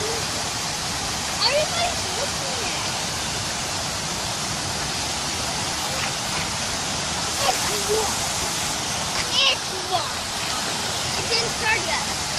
Everybody's looking at it. It's one. It's one. It's in Stardust.